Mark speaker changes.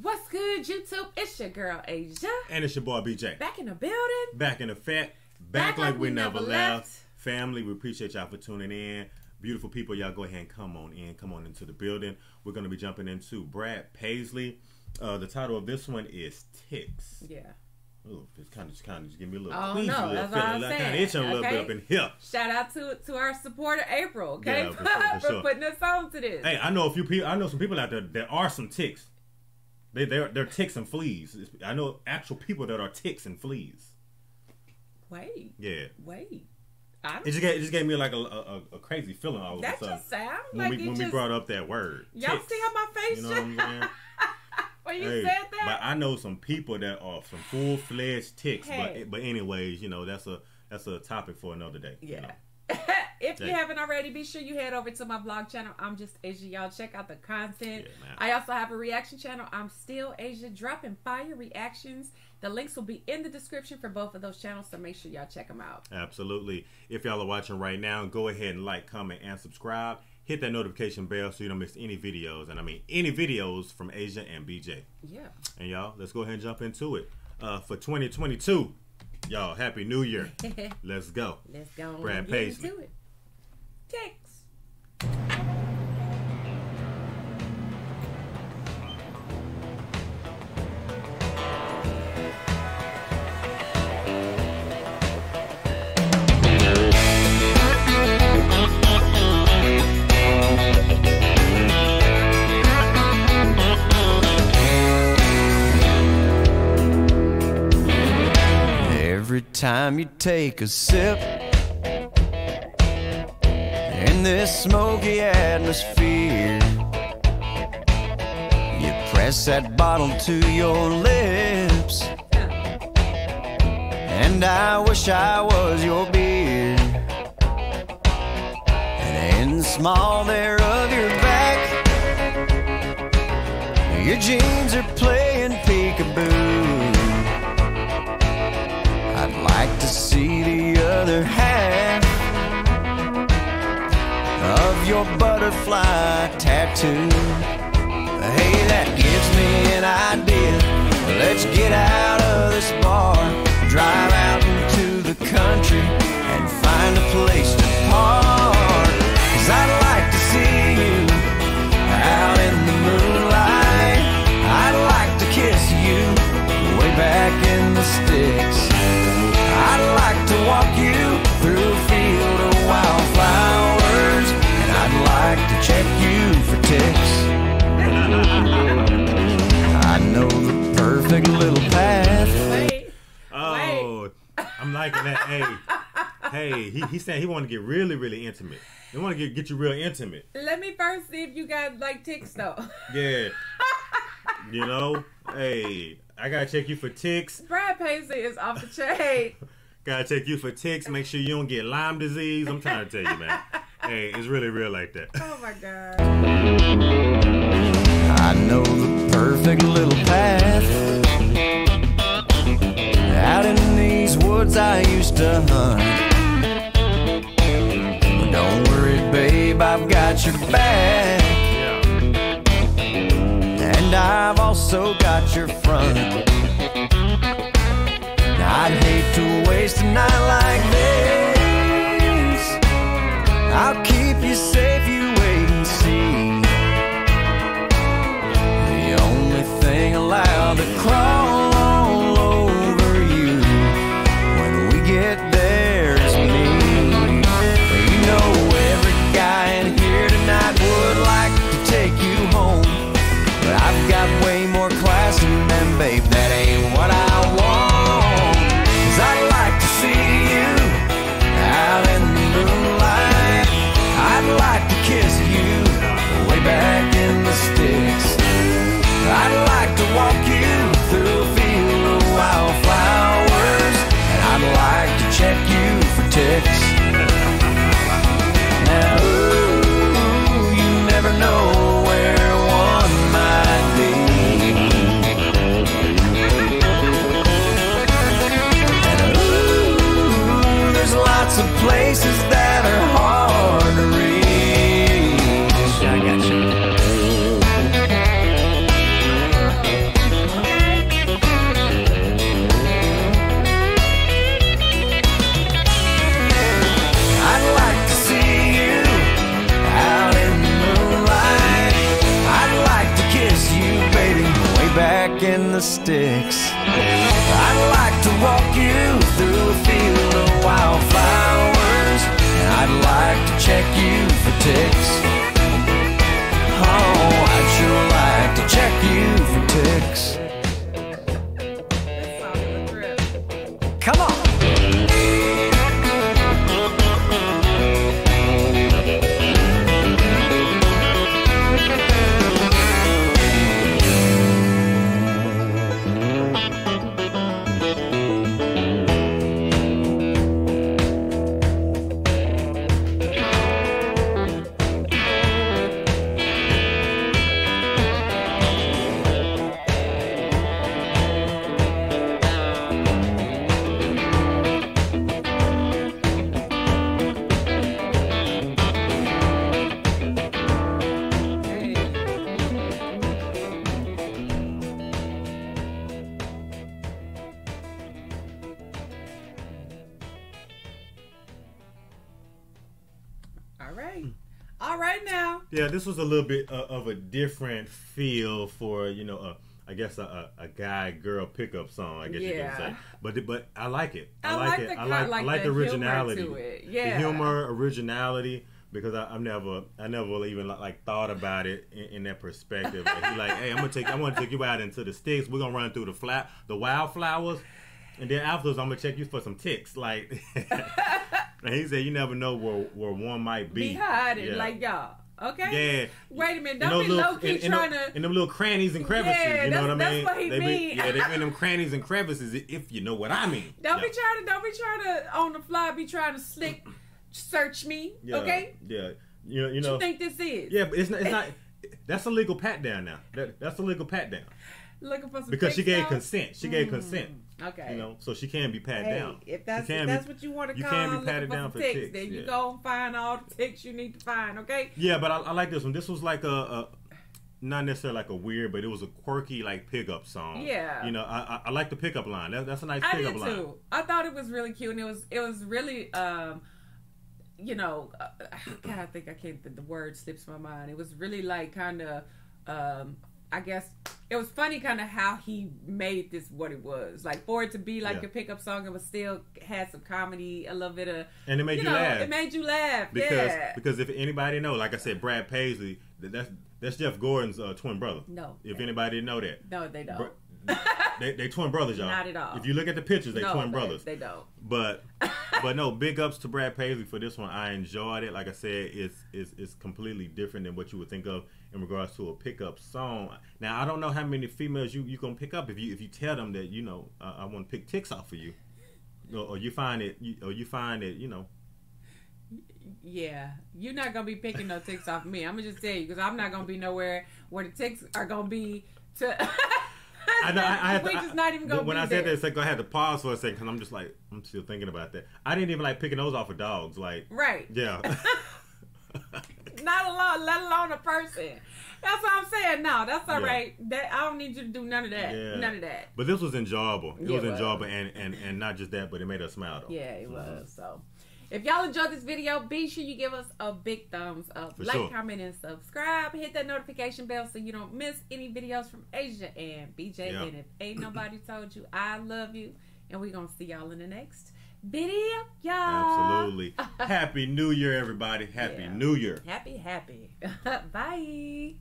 Speaker 1: What's good, YouTube? It's your girl Asia.
Speaker 2: And it's your boy BJ.
Speaker 1: Back in the building.
Speaker 2: Back in the fat. Back, like, we, never left. Family, we appreciate y'all for tuning in. Beautiful people, y'all go ahead and come on in. Come on into the building. We're going to be jumping into Brad Paisley. Uh, the title of this one is Ticks.
Speaker 1: Yeah.
Speaker 2: Ooh, it's kind of just kind of just give me a little
Speaker 1: Oh,
Speaker 2: queasy,
Speaker 1: no, that's what I'm
Speaker 2: like
Speaker 1: saying,
Speaker 2: kind of itching a little bit up in here.
Speaker 1: Shout out to to our supporter April, okay,
Speaker 2: Yeah, for sure, for sure.
Speaker 1: putting us on to this.
Speaker 2: Hey, I know a few people. I know some people out there. There are some ticks. They they're, they're ticks and fleas. I know actual people that are ticks and fleas.
Speaker 1: Wait,
Speaker 2: Yeah.
Speaker 1: wait. I
Speaker 2: It just gave, it just gave me like a, a, a crazy feeling all of
Speaker 1: that
Speaker 2: a sudden
Speaker 1: just sounds
Speaker 2: when
Speaker 1: like
Speaker 2: we when
Speaker 1: just.
Speaker 2: we brought up that word.
Speaker 1: y'all
Speaker 2: ticks.
Speaker 1: see how my face
Speaker 2: You know what I'm saying?
Speaker 1: when you
Speaker 2: Hey,
Speaker 1: said that. But?
Speaker 2: I know some people that are some full fledged ticks.
Speaker 1: Hey.
Speaker 2: But but anyways, you know that's a that's a topic for another day. you
Speaker 1: Yeah.
Speaker 2: know.
Speaker 1: If you haven't already, be sure you head over to my vlog channel. I'm just Asia. Y'all check out the content.
Speaker 2: Yeah.
Speaker 1: I also have a reaction channel. I'm still Asia, dropping fire reactions. The links will be in the description for both of those channels, so make sure y'all check them out.
Speaker 2: Absolutely. If y'all are watching right now, go ahead and like, comment, and subscribe. Hit that notification bell so you don't miss any videos, and I mean any videos from Asia and BJ.
Speaker 1: Yeah.
Speaker 2: And y'all, let's go ahead and jump into it. Uh, for 2022, y'all, Happy New Year. Let's go.
Speaker 1: Let's go
Speaker 2: Brad Paisley.
Speaker 1: Ticks.
Speaker 3: Every time you take a sip in this smoky atmosphere, you press that bottle to your lips, and I wish I was your beer. And in the small there of your back, your jeans are playing peekaboo. Tattoo. Hey, that gives me an idea. Let's get out
Speaker 2: Hey, hey, he, he said he want to get really, really intimate. He want to get get you real intimate.
Speaker 1: Let me first see if you got like ticks though.
Speaker 2: Yeah. you know, hey, I gotta check you for ticks.
Speaker 1: Brad Paisley is off the chain.
Speaker 2: Gotta check you for ticks. Make sure you don't get Lyme disease. I'm trying to tell you, man. Hey, it's really real like that.
Speaker 1: Oh my god.
Speaker 3: I know the perfect little path. Out in these woods I used to hunt. Your back.
Speaker 2: Yeah.
Speaker 3: And I've also got your front. I'd hate to waste a night like this. I'll keep you safe, you wait and see. The only thing allowed to crawl Now, ooh, you never know where one might be. And, ooh, there's lots of places the sticks. I'd like to walk you through a field of wildflowers. I'd like to check you for ticks.
Speaker 1: Right. All right now.
Speaker 2: Yeah, this was a little bit uh, of a different feel for you know, uh, I guess a, a, a guy girl pickup song. I guess you
Speaker 1: Yeah.
Speaker 2: can say. But but I like it.
Speaker 1: I
Speaker 2: like,
Speaker 1: like
Speaker 2: it.
Speaker 1: the
Speaker 2: I like,
Speaker 1: like
Speaker 2: I like
Speaker 1: the
Speaker 2: the originality.
Speaker 1: it.
Speaker 2: The humor, originality. Because I, I've never, I never even like, thought about it in, in that perspective. Like, like, hey, I'm gonna take, I want to take you out into the sticks. We're gonna run through the flat, the wildflowers, and then afterwards, I'm gonna check you for some ticks. Like, and he said, you never know where where one might be.
Speaker 1: Be hiding
Speaker 2: Yeah.
Speaker 1: like y'all. Okay?
Speaker 2: Yeah.
Speaker 1: Wait a minute.
Speaker 2: In
Speaker 1: Don't be low key
Speaker 2: in- in
Speaker 1: trying to.
Speaker 2: in them little crannies and crevices.
Speaker 1: Yeah,
Speaker 2: you know what I mean?
Speaker 1: that's what he
Speaker 2: they
Speaker 1: mean.
Speaker 2: Be, yeah, they be in them crannies and crevices. If you know what I mean.
Speaker 1: Don't be trying to. Don't be trying to on the fly. Be trying to slick search me.
Speaker 2: Yeah,
Speaker 1: Okay?
Speaker 2: Yeah. You know. You
Speaker 1: What
Speaker 2: know.
Speaker 1: you think this is?
Speaker 2: yeah, but it's not. It's not. That's a legal pat down now. That, that's a legal pat down
Speaker 1: Looking for some
Speaker 2: because she gave consent. She gave consent. Hmm.
Speaker 1: Okay.
Speaker 2: You know, so she can be patted
Speaker 1: Hey,
Speaker 2: down.
Speaker 1: if that's if
Speaker 2: can
Speaker 1: that's
Speaker 2: be-
Speaker 1: what you want to
Speaker 2: you
Speaker 1: call
Speaker 2: can be patted down for
Speaker 1: ticks,
Speaker 2: ticks,
Speaker 1: then you go and find all the ticks you need to find. Okay.
Speaker 2: Yeah, but I, I like this one. This was like a, a not necessarily like a weird, but it was a quirky like pickup song.
Speaker 1: Yeah.
Speaker 2: You know, I I, I like the pickup line. That, that's a nice
Speaker 1: I
Speaker 2: pickup
Speaker 1: did
Speaker 2: line.
Speaker 1: too. I thought it was really cute, and it was it was really um, you know, uh, God, I think I can't. The, the word slips my mind. It was really like kind of um, I guess it was funny kind of how he made this what it was. Like for it to be like
Speaker 2: Yeah.
Speaker 1: a pickup song, it was still had some comedy, a little bit of
Speaker 2: And it made you,
Speaker 1: know,
Speaker 2: laugh.
Speaker 1: It made you laugh.
Speaker 2: because
Speaker 1: yeah.
Speaker 2: because if anybody know, like I said, Brad Paisley, that's that's Jeff Gordon's uh, twin brother.
Speaker 1: No.
Speaker 2: If anybody didn't know that,
Speaker 1: no, they don't.
Speaker 2: They they twin brothers, y'all.
Speaker 1: Not at all.
Speaker 2: If you look at the pictures, they
Speaker 1: no,
Speaker 2: twin brothers.
Speaker 1: They don't.
Speaker 2: But but no, big ups to Brad Paisley for this one. I enjoyed it. Like I said, it's it's it's completely different than what you would think of in regards to a pickup song. Now I don't know how many females you you gonna pick up if you if you tell them that you know uh, I want to pick ticks off of you, or, or you find it you, or you find it you know
Speaker 1: Yeah, you're not gonna be picking no ticks off me. I'm gonna just tell you because I'm not gonna be nowhere where the ticks are gonna be. To
Speaker 2: I know. I, I had to,
Speaker 1: just
Speaker 2: I-
Speaker 1: not even.
Speaker 2: When
Speaker 1: be
Speaker 2: I said
Speaker 1: there.
Speaker 2: that, second, I had to pause for a second because I'm just like, I'm still thinking about that. I didn't even like picking those off of dogs. Like,
Speaker 1: right?
Speaker 2: yeah,
Speaker 1: Not alone, let alone a person. That's what I'm saying. No, that's all
Speaker 2: Yeah.
Speaker 1: right. That I don't need you to do none of that.
Speaker 2: Yeah.
Speaker 1: None of that.
Speaker 2: but this was enjoyable. It
Speaker 1: Yeah, was
Speaker 2: enjoyable, and, and and not just that, but it made us smile though.
Speaker 1: Yeah, it was. So, if y'all enjoyed this video, be sure you give us a big thumbs up.
Speaker 2: For
Speaker 1: like,
Speaker 2: sure.
Speaker 1: comment, and subscribe. Hit that notification bell so you don't miss any videos from Asia and BJ.
Speaker 2: Yeah.
Speaker 1: And if ain't nobody told you, I love you. And we're going to see y'all in the next video, y'all.
Speaker 2: Absolutely. Happy New Year, everybody. Happy
Speaker 1: Yeah.
Speaker 2: New Year.
Speaker 1: Happy, happy. Bye.